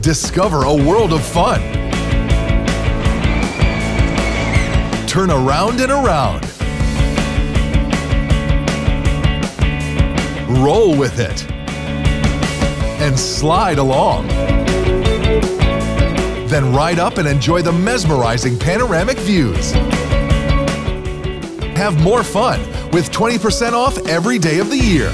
Discover a world of fun. Turn around and around. Roll with it. And slide along. Then ride up and enjoy the mesmerizing panoramic views. Have more fun with 20% off every day of the year